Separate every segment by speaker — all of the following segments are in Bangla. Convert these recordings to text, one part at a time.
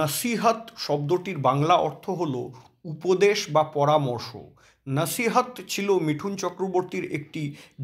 Speaker 1: নাসিহাত শব্দটির বাংলা অর্থ হল উপদেশ বা পরামর্শ। নাসিহাত ছিল মিঠুন চক্রবর্তীর একটি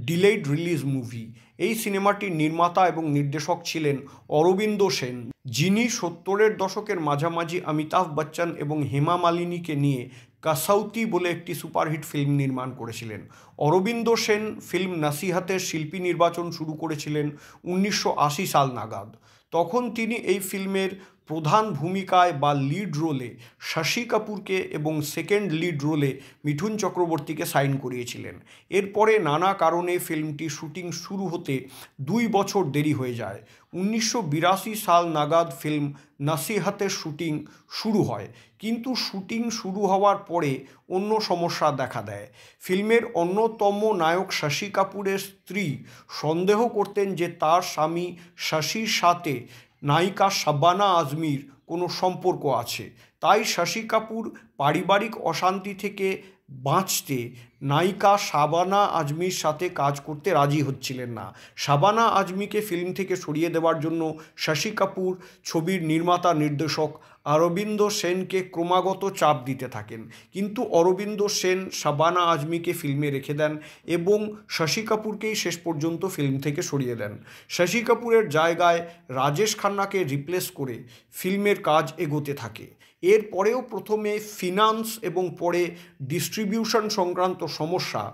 Speaker 1: ডিলেইড রিলিজ মুভি। এই সিনেমাটির নির্মাতা এবং নির্দেশক ছিলেন অরবিন্দ সেন, যিনি সত্তরের দশকের মাঝামাঝি অমিতাভ বচ্চন এবং হেমা মালিনীকে নিয়ে কাসাউতি বলে একটি সুপারহিট ফিল্ম নির্মাণ করেছিলেন। অরবিন্দ সেন ফিল্ম নাসিহাতের শিল্পী নির্বাচন শুরু করেছিলেন উনিশশো আশি সাল নাগাদ। তখন তিনি এই ফিল্মের প্রধান ভূমিকায় বা লিড রোলে শশী কাপুরকে এবং সেকেন্ড লিড রোলে মিঠুন চক্রবর্তীকে সাইন করিয়েছিলেন। এরপরে নানা কারণে ফিল্মটি শুটিং শুরু হতে দুই বছর দেরি হয়ে যায়। উনিশশো বিরাশি সাল নাগাদ ফিল্ম নাসিহাতের শুটিং শুরু হয়। কিন্তু শুটিং শুরু হওয়ার পরে অন্য সমস্যা দেখা দেয়। ফিল্মের অন্যতম নায়ক শশী কাপুরের স্ত্রী সন্দেহ করতেন যে তার স্বামী শশীর সাথে নায়িকা শাবানা আজমির কোনো সম্পর্ক আছে। তাই শশী কাপুর পারিবারিক অশান্তি থেকে বাঁচতে নায়িকা শাবানা আজমির সাথে কাজ করতে রাজি হচ্ছিলেন না। শাবানা আজমিকে ফিল্ম থেকে সরিয়ে দেওয়ার জন্য শশী কাপুর, ছবির নির্মাতা নির্দেশক অরবিন্দ সেনকে ক্রমাগত চাপ দিতে থাকেন। কিন্তু অরবিন্দ সেন শাবানা আজমিকে ফিল্মে রেখে দেন এবং শশী কাপুরকেই শেষ পর্যন্ত ফিল্ম থেকে সরিয়ে দেন। শশী কাপুরের জায়গায় রাজেশ খান্নাকে রিপ্লেস করে ফিল্মের কাজ এগোতে থাকে। এরপরেও প্রথমে ফিনান্স এবং পরে ডিস্ট্রিবিউশন সংক্রান্ত সমস্যা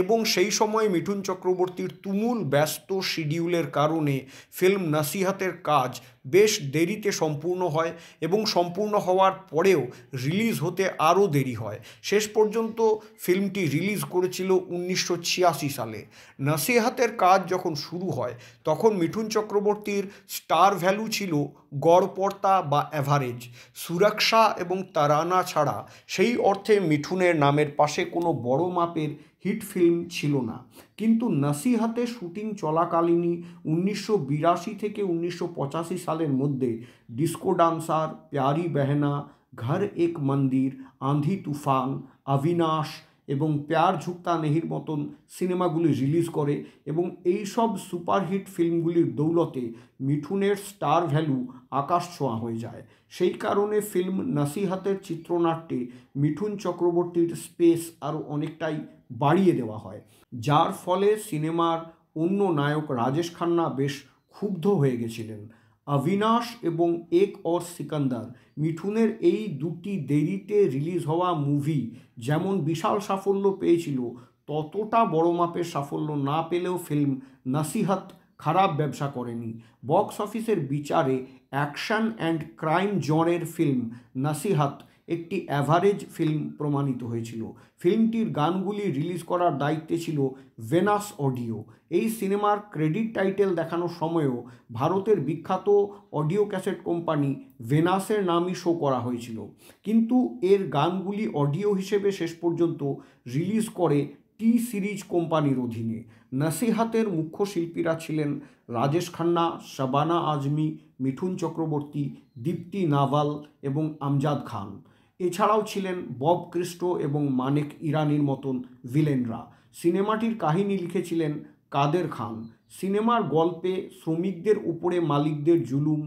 Speaker 1: এবং সেই সময় মিঠুন চক্রবর্তীর তুমুল ব্যস্ত শিডিউলের কারণে ফিল্ম নাসিহাতের কাজ বেশ দেরিতে সম্পূর্ণ হয় এবং সম্পূর্ণ হওয়ার পরেও রিলিজ হতে আরও দেরি হয়। শেষ পর্যন্ত ফিল্মটি রিলিজ করেছিল উনিশশো ছিয়াশি সালে। নাসিহাতের কাজ যখন শুরু হয়, তখন মিঠুন চক্রবর্তীর স্টার ভ্যালু ছিল গড়পর্তা বা অ্যাভারেজ সুরক্ষা এবং তারানা ছাড়া সেই অর্থে মিঠুনের নামের পাশে কোনো বড় মাপের হিট ফিল্ম ছিল না। কিন্তু নাসিহাতে শুটিং চলাকালীনই উনিশশো বিরাশি থেকে উনিশশো পঁচাশি সালের মধ্যে ডিস্কো ডান্সার প্যারি বেহনা, ঘর এক মন্দির, আঁধি তুফান, অবিনাশ এবং প্যার ঝুকতা নেহির মতন সিনেমাগুলি রিলিজ করে এবং এই সব সুপারহিট ফিল্মগুলির দৌলতে মিঠুনের স্টার ভ্যালু আকাশ ছোঁয়া হয়ে যায়। সেই কারণে ফিল্ম নাসিহাতের চিত্রনাট্যে মিঠুন চক্রবর্তীর স্পেস আরও অনেকটাই বাড়িয়ে দেওয়া হয়। যার ফলে সিনেমার অন্য নায়ক রাজেশ খান্না বেশ ক্ষুব্ধ হয়ে গেছিলেন। অবিনাশ এবং এক অর সিকান্দার মিঠুনের এই দুটি দেরিতে রিলিজ হওয়া মুভি যেমন বিশাল সাফল্য পেয়েছিল, ততটা বড় মাপের সাফল্য না পেলেও ফিল্ম নাসিহাত খারাপ ব্যবসা করেনি। বক্স অফিসের বিচারে অ্যাকশন অ্যান্ড ক্রাইম জনের ফিল্ম নাসিহাত একটি অ্যাভারেজ ফিল্ম প্রমাণিত হয়েছিল। ফিল্মটির গানগুলি রিলিজ করার দায়িত্বে ছিল ভেনাস অডিও এই সিনেমার ক্রেডিট টাইটেল দেখানোর সময়ও ভারতের বিখ্যাত অডিও ক্যাসেট কোম্পানি ভেনাসের নামই শো করা হয়েছিল। কিন্তু এর গানগুলি অডিও হিসেবে শেষ পর্যন্ত রিলিজ করে টি সিরিজ কোম্পানির অধীনে। নাসিহাতের মুখ্য শিল্পীরা ছিলেন রাজেশ খান্না, শাবানা আজমি, মিঠুন চক্রবর্তী, দীপ্তি নাভাল এবং আমজাদ খান। এছাড়াও ছিলেন বব ক্রিস্টো এবং মানেক ইরানির মতন ভিলেনরা। সিনেমাটির কাহিনী লিখেছিলেন কাদের খান। সিনেমার গল্পে শ্রমিকদের উপরে মালিকদের জুলুম,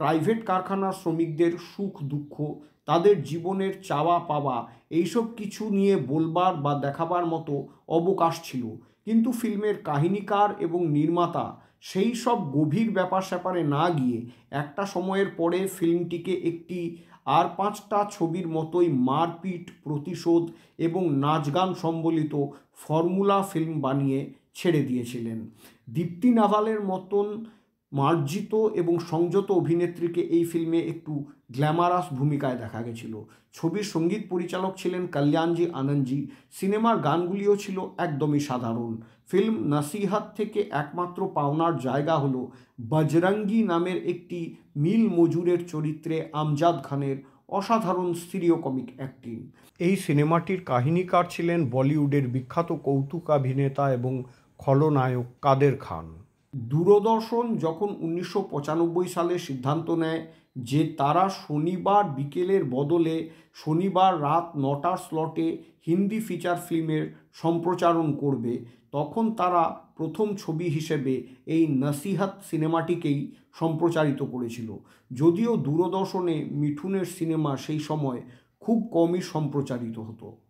Speaker 1: প্রাইভেট কারখানার শ্রমিকদের সুখ দুঃখ, তাদের জীবনের চাওয়া পাওয়া, এইসব কিছু নিয়ে বলবার বা দেখাবার মতো অবকাশ ছিল। কিন্তু ফিল্মের কাহিনীকার এবং নির্মাতা সেই সব গভীর ব্যাপার স্যাপারে না গিয়ে একটা সময়ের পরে ফিল্মটিকে একটি আর পাঁচটা ছবির মতোই মারপিট, প্রতিশোধ এবং নাচ গান সম্বলিত ফর্মুলা ফিল্ম বানিয়ে ছেড়ে দিয়েছিলেন। দীপ্তি নাভালের মতন মার্জিত এবং সংযত অভিনেত্রীকে এই ফিল্মে একটু গ্ল্যামারাস ভূমিকায় দেখা গেছিল। ছবির সংগীত পরিচালক ছিলেন কল্যাণজি আনন্দজি। সিনেমার গানগুলিও ছিল একদমই সাধারণ। ফিল্ম নাসিহাত থেকে একমাত্র পাওনার জায়গা হলো বজরঙ্গি নামের একটি মিল মজুরের চরিত্রে আমজাদ খানের অসাধারণ স্টিরিও কমিক অ্যাক্টিং। এই সিনেমাটির কাহিনীকার ছিলেন বলিউডের বিখ্যাত কৌতুকাভিনেতা এবং খলনায়ক কাদের খান। দূরদর্শন যখন উনিশশো পঁচানব্বই সালে সিদ্ধান্ত নেয় যে তারা শনিবার বিকেলের বদলে শনিবার রাত নটার স্লটে হিন্দি ফিচার ফিল্মের সম্প্রচারণ করবে, তখন তারা প্রথম ছবি হিসেবে এই নসিহাত সিনেমাটিকেই সম্প্রচারিত করেছিল। যদিও দূরদর্শনে মিঠুনের সিনেমা সেই সময় খুব কমই সম্প্রচারিত হতো।